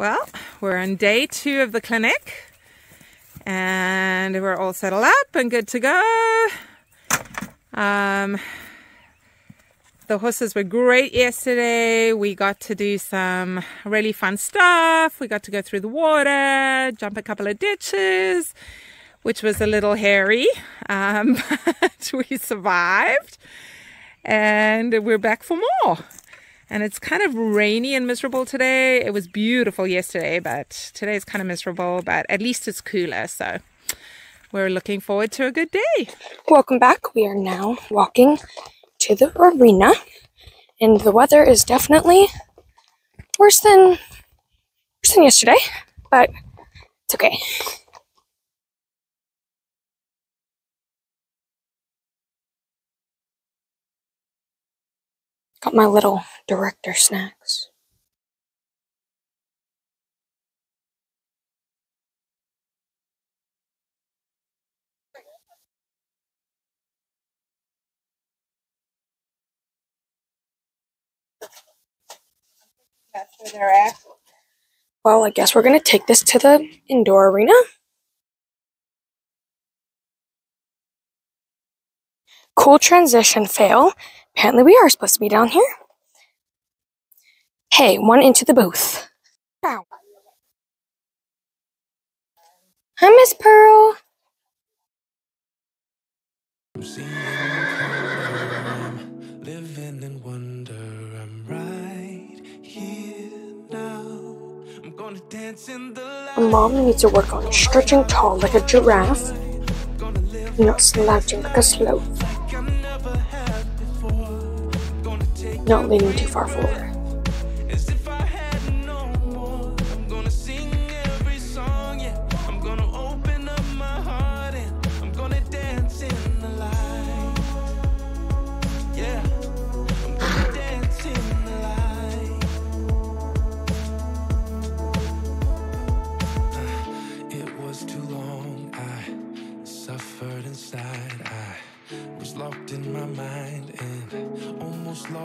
Well, we're on day two of the clinic and we're all settled up and good to go. Um, the horses were great yesterday. We got to do some really fun stuff. We got to go through the water, jump a couple of ditches, which was a little hairy, um, but we survived. And we're back for more and it's kind of rainy and miserable today. It was beautiful yesterday, but today is kind of miserable, but at least it's cooler. So we're looking forward to a good day. Welcome back. We are now walking to the arena, and the weather is definitely worse than worse than yesterday, but it's okay. Got my little director snacks. That's where they're at. Well, I guess we're gonna take this to the indoor arena. Cool transition fail. Apparently we are supposed to be down here. Hey, one into the booth. Ow. Hi, Miss Pearl. Mom needs to work on stretching tall like a giraffe, not slouching like a sloth, not leaning too far forward.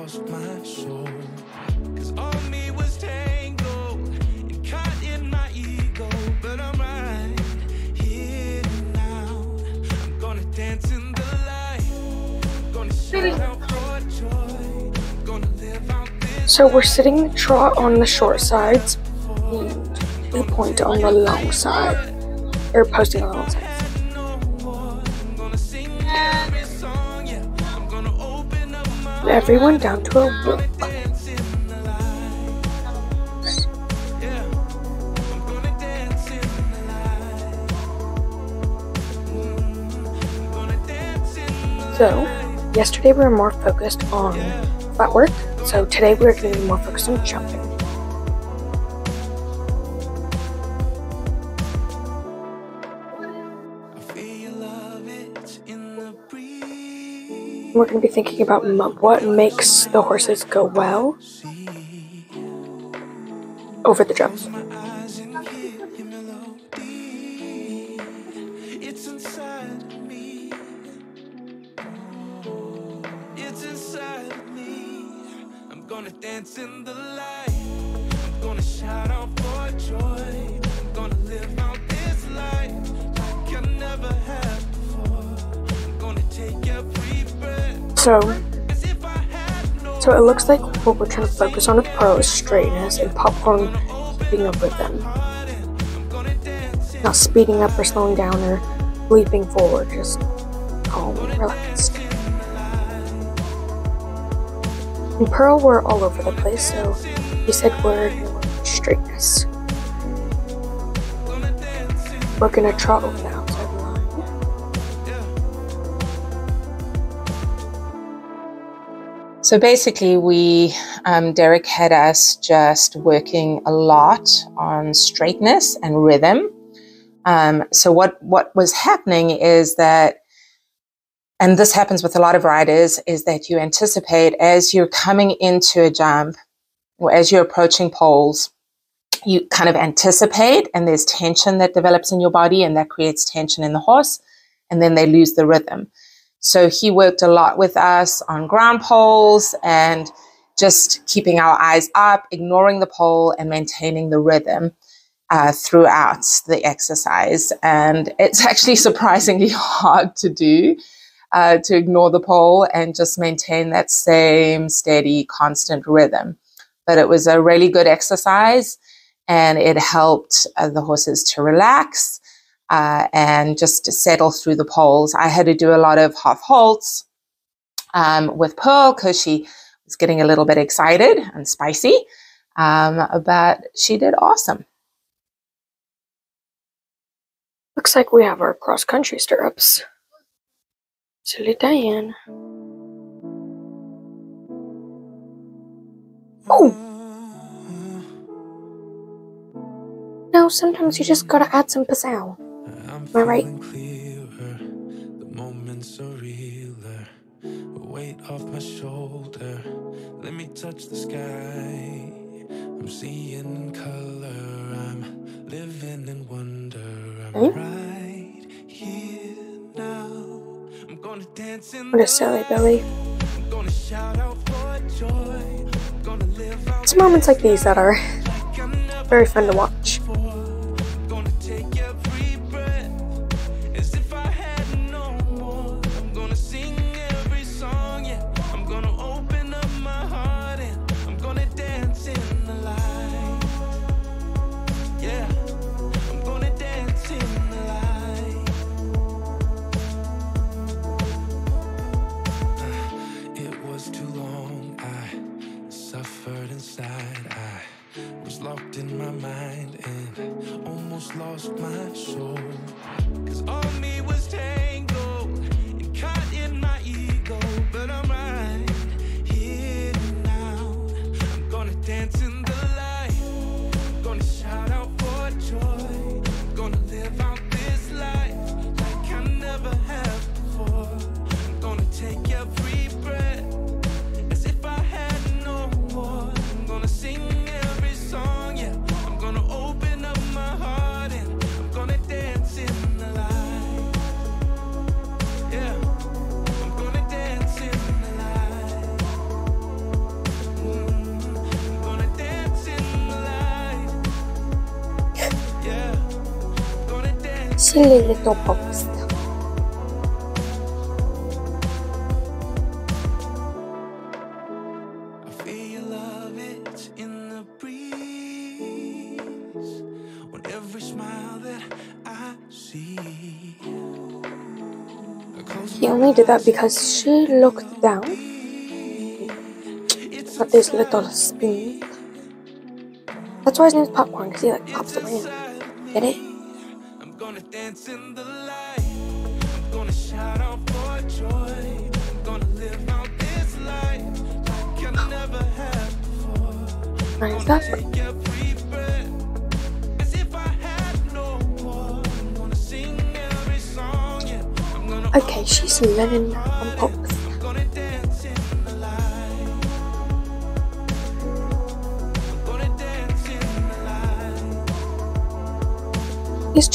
Lost my soul. Cause all me was tangled and caught in my ego. But I'm right here now. I'm gonna dance in the light. Gonna shout out for joy. Gonna live out this So we're sitting the trot on the short sides and we point on the long side. Or posting on the long sides. Everyone down to a walk. So, yesterday we were more focused on flat work, so today we're going to be more focused on jumping. We're going to be thinking about what makes the horses go well over the. I'm gonna dance in the light. I'm gonna shout out for joy. So, so it looks like what we're trying to focus on with Pearl is straightness and popcorn keeping up with them. Not speeding up or slowing down or leaping forward, just calm and relaxed. And Pearl were all over the place, so he said we're straightness. We're gonna trot over So basically, we, um, Derek had us just working a lot on straightness and rhythm. Um, so what what was happening is that, and this happens with a lot of riders, is that you anticipate as you're coming into a jump or as you're approaching poles, you kind of anticipate and there's tension that develops in your body and that creates tension in the horse and then they lose the rhythm. So he worked a lot with us on ground poles and just keeping our eyes up, ignoring the pole, and maintaining the rhythm uh, throughout the exercise. And it's actually surprisingly hard to do. Uh, to ignore the pole and just maintain that same steady, constant rhythm. But it was a really good exercise and it helped uh, the horses to relax uh, and just settle through the poles. I had to do a lot of half halts um, with Pearl because she was getting a little bit excited and spicy, um, but she did awesome. Looks like we have our cross country stirrups. Silly Diane. Oh! No, sometimes you just gotta add some pizzazz. I'm Am I right? feeling clearer. The moments are realer. A weight off my shoulder. Let me touch the sky. I'm seeing color. I'm living in wonder. I'm Hmm? right here now. I'm gonna dance in What a the silly Billy. I'm gonna shout out for joy. I'm gonna live out It's moments like these that are like I never very fun to watch. I close He only did that because she looked down at this little spoon. That's why his name's Popcorn, because he like pops the around. Get it? Dance in the light. I'm gonna shout out for joy. I'm gonna live out this life like I never have before. Why is that? Take every breath as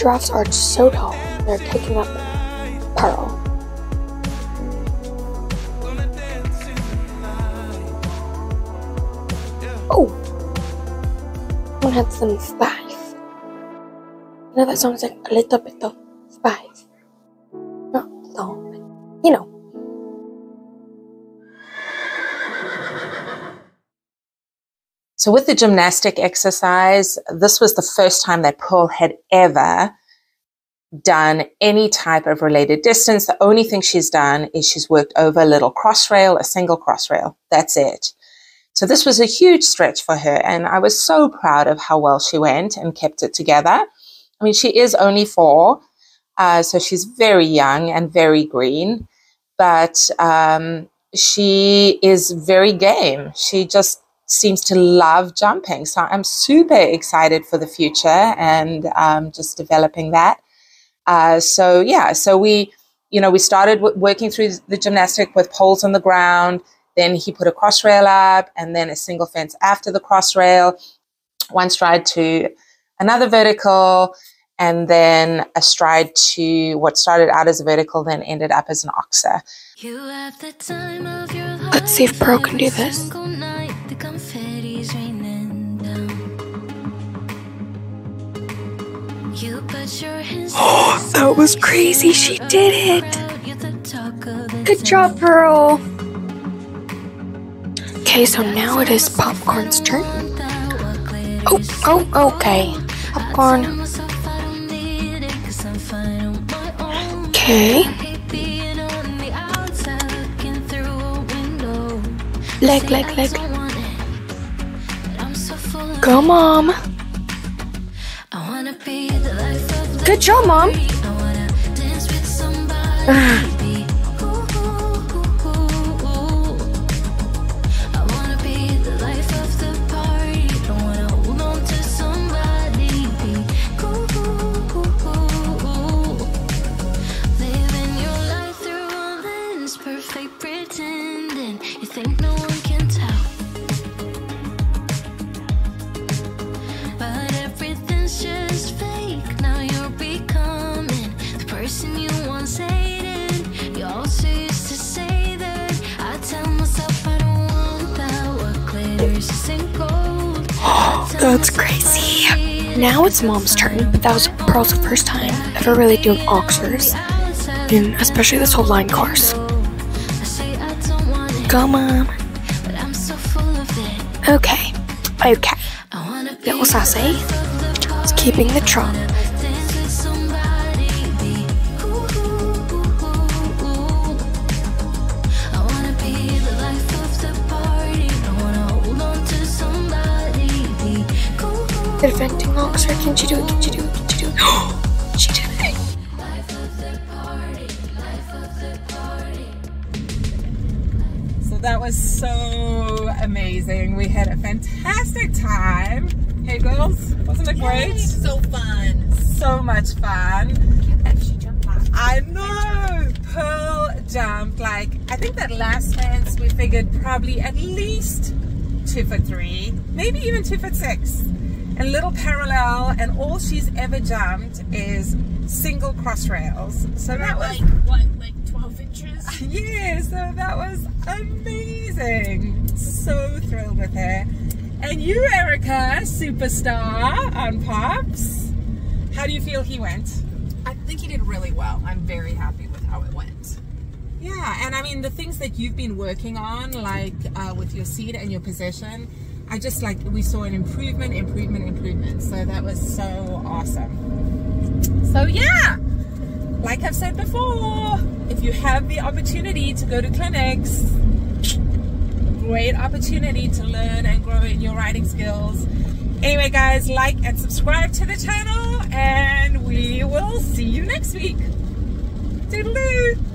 giraffes are so tall. They're taking up Pearl. Oh! One had some spice. You know that song's like a little bit of spice. Not so, but you know. So, with the gymnastic exercise, this was the first time that Pearl had ever done any type of related distance. The only thing she's done is she's worked over a little cross rail, a single cross rail. That's it. So, this was a huge stretch for her. And I was so proud of how well she went and kept it together. I mean, she is only four, uh, so she's very young and very green, but um, she is very game. She just seems to love jumping. So I'm super excited for the future and um, just developing that. Uh, so yeah, so we, you know, we started w- working through the gymnastic with poles on the ground. Then he put a cross rail up, and then a single fence after the cross rail. one stride to another vertical, and then a stride to what started out as a vertical, then ended up as an oxer. Let's see if Pearl can do this. Oh, that was crazy. She did it. Good job, Pearl. Okay, so now it is Popcorn's turn. Oh, oh, okay. Popcorn. Okay. Leg, leg, leg. Go, Mom. Good job, Mom. That's crazy. Now it's Mom's turn, but that was Pearl's first time ever really doing oxers, and especially this whole line course. Go, Mom. Okay, okay. Little sassy. It's keeping the trot. Cool. Good venting oxer. Can she do it? Can she do it? Can she do it? she did it. So that was so amazing. We had a fantastic time. Hey girls, wasn't it great? So fun. So much fun. I know. Pearl jumped like I think that last dance we figured probably at least two for three, maybe even two for six. And little parallel, and all she's ever jumped is single cross rails. So that was Like what? Like 12 inches? yeah, so that was amazing. So thrilled with her. And you, Erica, superstar on Pops. How do you feel he went? I think he did really well. I'm very happy with how it went. Yeah, and I mean the things that you've been working on, like uh, with your seat and your position, I just like we saw an improvement, improvement, improvement. So that was so awesome. So yeah, like I've said before, if you have the opportunity to go to clinics, great opportunity to learn and grow in your riding skills. Anyway, guys, like and subscribe to the channel, and we will see you next week. Toodaloo!